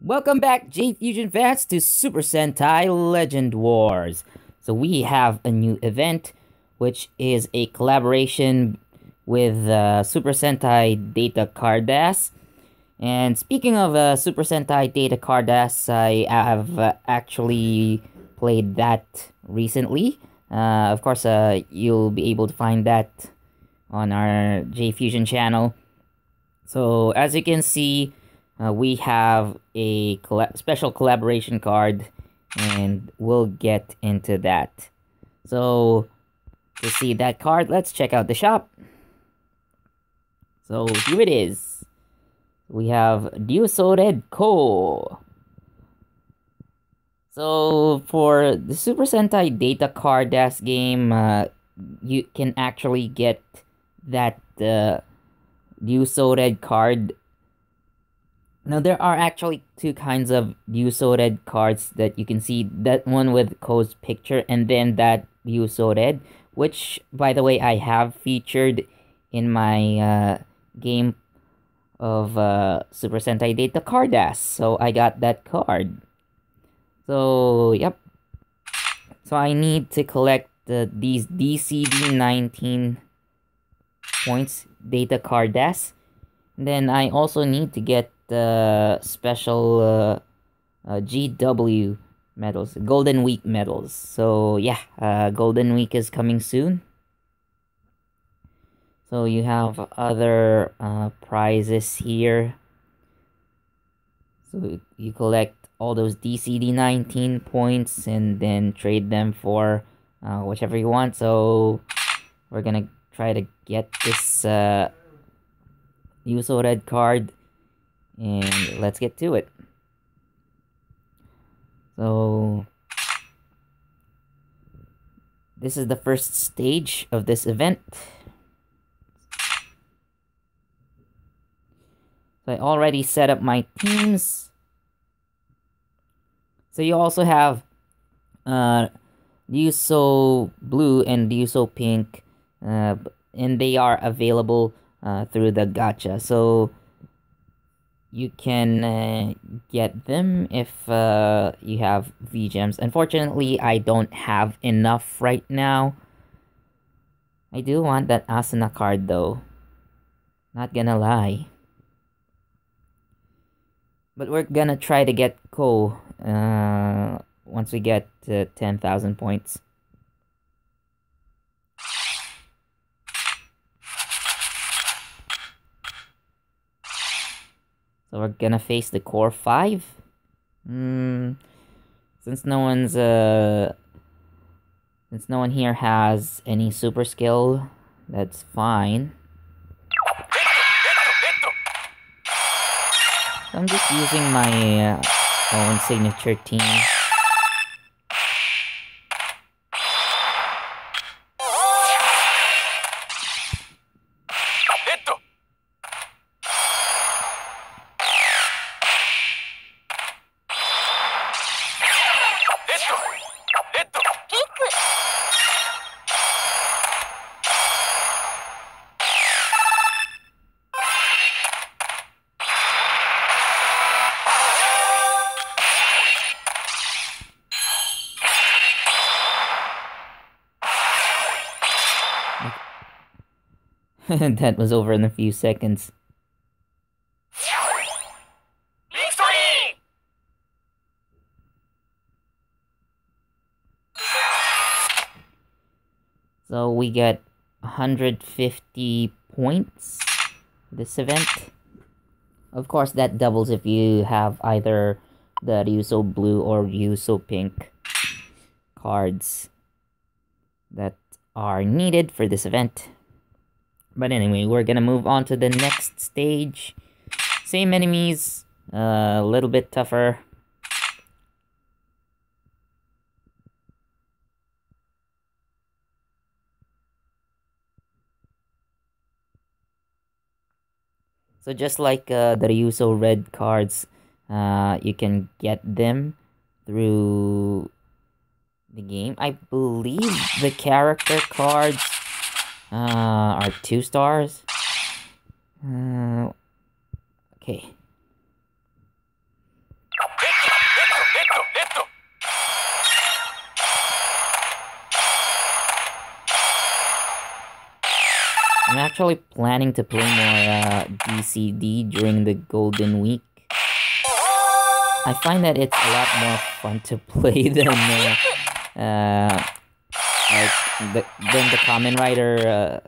Welcome back, J Fusion fans, to Super Sentai Legend Wars. So we have a new event, which is a collaboration with uh, Super Sentai Data Carddass. And speaking of uh, Super Sentai Data Carddass, I have uh, actually played that recently. Uh, of course, uh, you'll be able to find that on our J Fusion channel. So as you can see, uh, we have a special collaboration card and we'll get into that. So to see that card, let's check out the shop. So here it is. We have Ryusoul Red Ko. So for the Super Sentai Data Carddass game, uh, you can actually get that uh, Ryusoul Red card now there are actually two kinds of Ryusoul Red cards that you can see. That one with Ko's picture and then that Ryusoul Red, which by the way I have featured in my uh, game of uh, Super Sentai Data Carddass. So I got that card. So yep. So I need to collect uh, these DCD 19 points Data Carddass. Then I also need to get the special uh, uh, GW medals, Golden Week medals. So yeah, uh, Golden Week is coming soon. So you have other uh, prizes here. So you collect all those DCD 19 points and then trade them for uh, whichever you want. So we're gonna try to get this uh, Ryusoul Red card and let's get to it. So, this is the first stage of this event. So I already set up my teams. So you also have uh, Ryusoul Blue and Ryusoul Pink, uh, and they are available uh, through the gacha. So you can uh, get them if uh, you have V-Gems. Unfortunately, I don't have enough right now. I do want that Asuna card though. Not gonna lie. But we're gonna try to get Ko uh, once we get to 10,000 points. So we're gonna face the core 5. Hmm. Since no one's, uh... Since no one here has any super skill, that's fine. I'm just using my uh, own signature team. that was over in a few seconds. Victory! So we get 150 points this event. Of course, that doubles if you have either the Ryusoul Blue or Ryusoul Pink cards that are needed for this event. But anyway, we're gonna move on to the next stage. Same enemies, uh, a little bit tougher. So just like uh, the Ryusoul Red cards, uh, you can get them through the game. I believe the character cards uh, are two stars? Uh, okay. I'm actually planning to play more uh, DCD during the Golden Week. I find that it's a lot more fun to play than uh, uh, the than the Kamen Rider uh,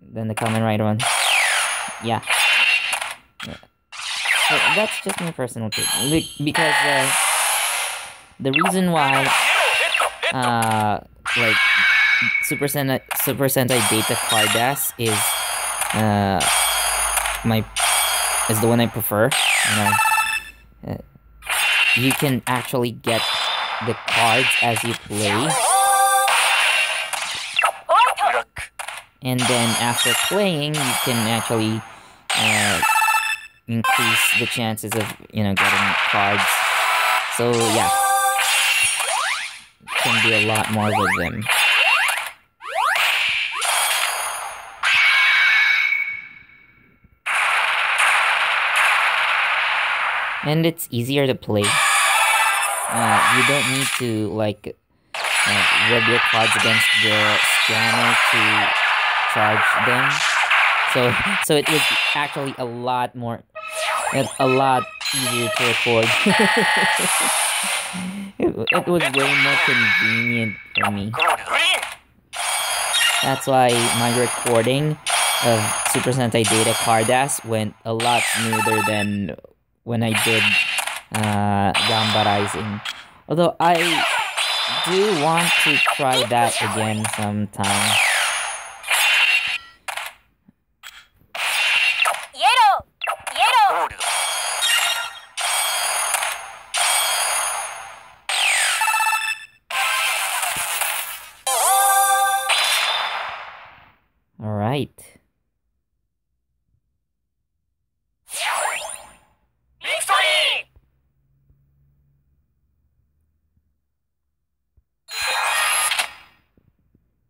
than the Kamen Rider one. Yeah. yeah. So that's just my personal opinion because uh, the reason why uh like Super Sentai Super Sentai Data Carddass is uh my is the one I prefer. You know, uh, you can actually get the cards as you play. And then after playing, you can actually uh, increase the chances of, you know, getting cards. So, yeah. Can do a lot more with them. and it's easier to play. Uh, you don't need to like uh, rub your cards against the scanner to charge them. So so it was actually a lot more, a lot easier to record. it, it was way more convenient for me. That's why my recording of Super Sentai Data Carddass went a lot smoother than when I did uh. Although I do want to try that again sometime.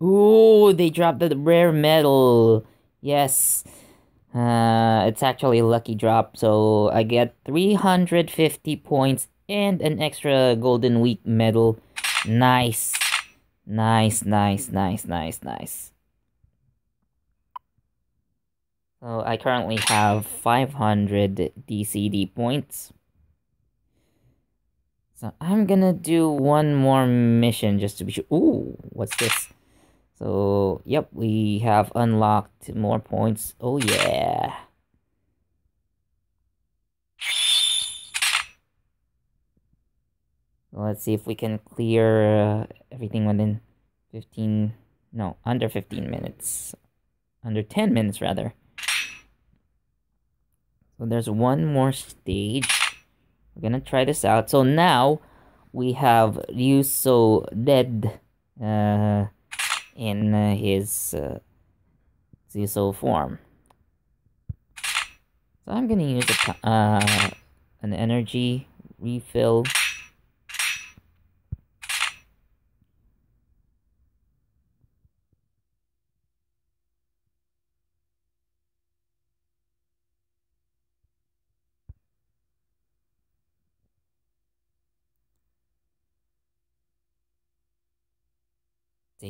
Ooh, they dropped the rare medal. Yes. Uh, it's actually a lucky drop, so I get 350 points and an extra Golden Week medal. Nice. Nice, nice, nice, nice, nice. So I currently have 500 DCD points. So I'm gonna do one more mission just to be sure. Ooh, what's this? So, yep, we have unlocked more points. Oh, yeah. let's see if we can clear uh, everything within 15... No, under 15 minutes. Under 10 minutes, rather. So there's one more stage. We're gonna try this out. So now, we have Ryuso dead. Uh in uh, his uh, form. So I'm gonna use a, uh, an energy refill.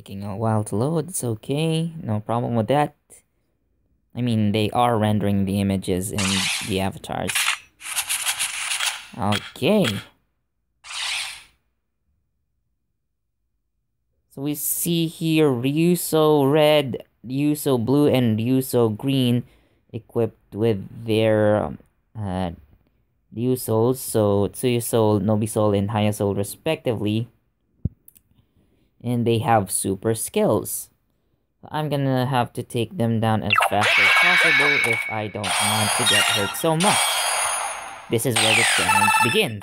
Taking a while to load, it's okay, no problem with that. I mean, they are rendering the images in the avatars. Okay. So we see here Ryusoul Red, Ryusoul Blue, and Ryusoul Green equipped with their uh, Ryusouls, so Tsuyu Nobi and Haya respectively and they have super skills. I'm gonna have to take them down as fast as possible if I don't want to get hurt so much. This is where the challenge begins.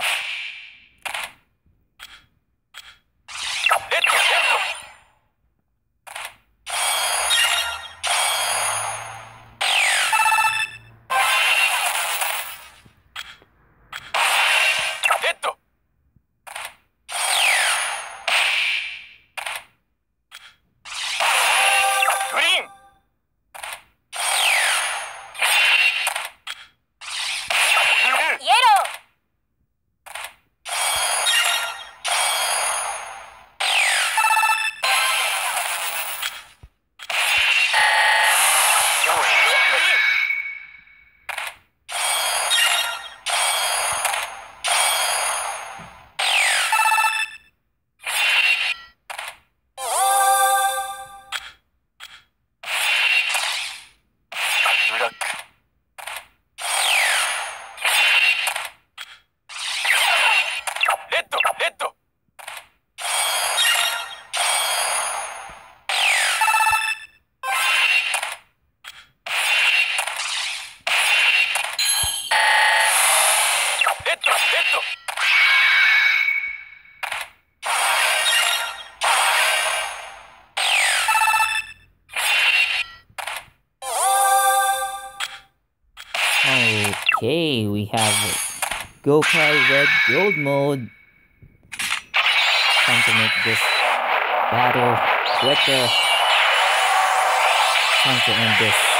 Gokai Red Gold mode. Trying to make this battle quicker. Time to end this.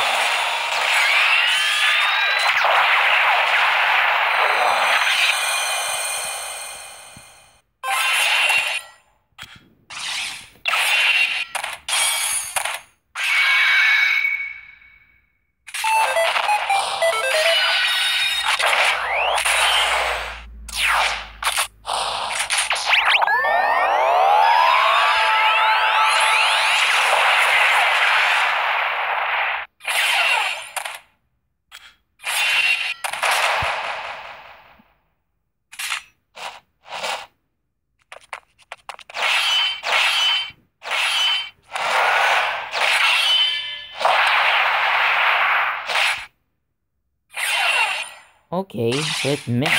Okay, it miss.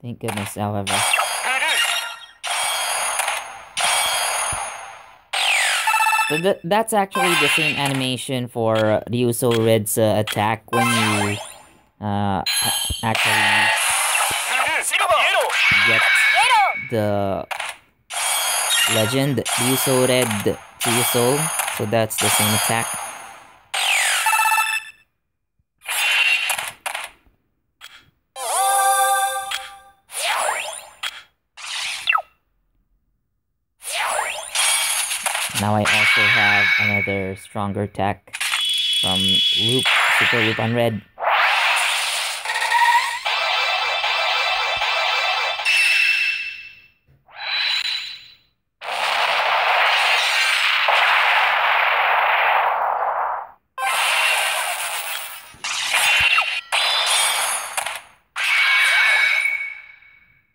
Thank goodness, however. So th that's actually the same animation for Ryusoul Red's uh, attack when you uh, actually get the legend Ryusoul Red Ryuso. So that's the same attack. Now I also have another stronger attack from Loop, Super Loop on Red.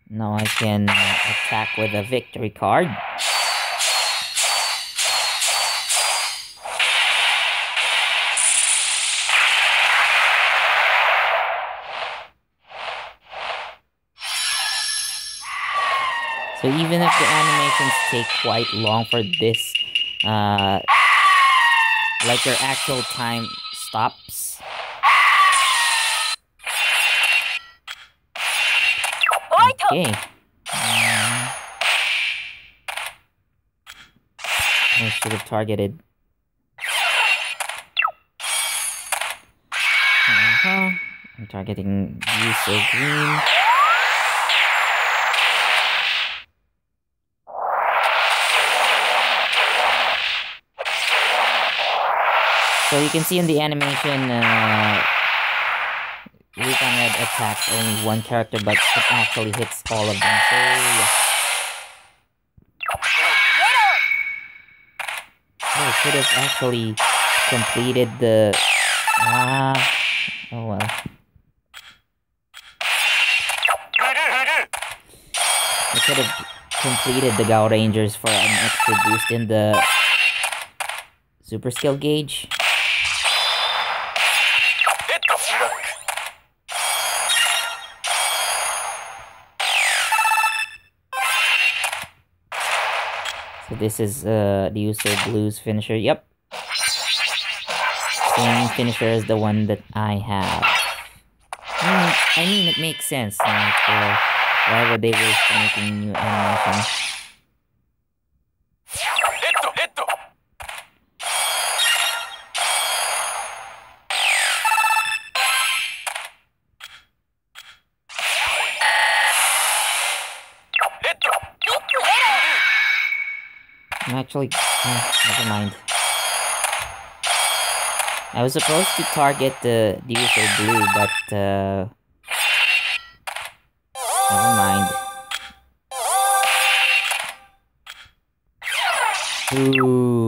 Now I can attack with a victory card. So even if the animations take quite long for this, uh, like your actual time stops. Okay. Um, I should have targeted. Uh-huh. I'm targeting use of green. So you can see in the animation, uh, Red attacks only one character, but it actually hits all of them. So yeah. I could have actually completed the. Ah, oh well. I could have completed the Gaorangers for an extra boost in the super skill gauge. So this is uh, the Uso Blues finisher. Yep. Same finisher as the one that I have. I mean, I mean it makes sense. Like, uh, why would they waste making new animation? I'm actually... Oh, never mind. I was supposed to target the the user blue, but uh, never mind. Ooh,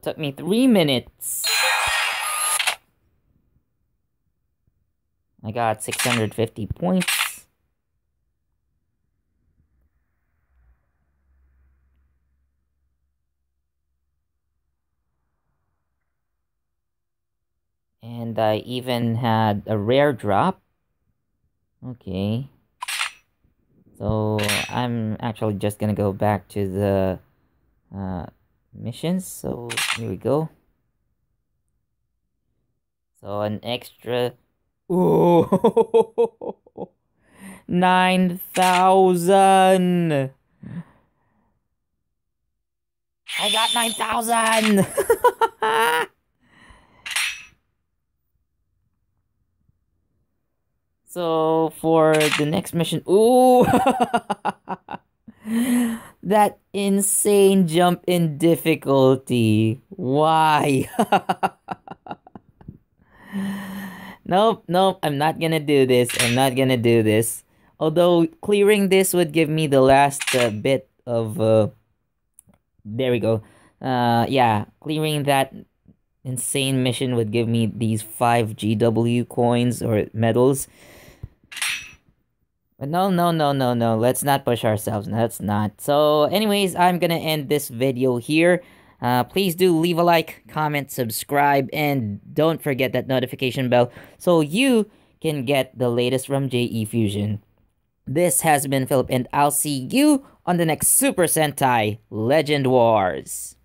it took me three minutes. I got 650 points. And I even had a rare drop. Okay. So I'm actually just gonna go back to the uh, missions. So here we go. So an extra. Ooh, nine thousand. I got nine thousand. So for the next mission, ooh, that insane jump in difficulty. Why? nope, nope, I'm not gonna do this. I'm not gonna do this. Although clearing this would give me the last uh, bit of, uh, there we go. Uh, yeah, clearing that insane mission would give me these 5 GW coins or medals. But no, no, no, no, no. Let's not push ourselves. Let's not. So, anyways, I'm gonna end this video here. Uh, please do leave a like, comment, subscribe, and don't forget that notification bell so you can get the latest from JE Fusion. This has been Philip, and I'll see you on the next Super Sentai Legend Wars.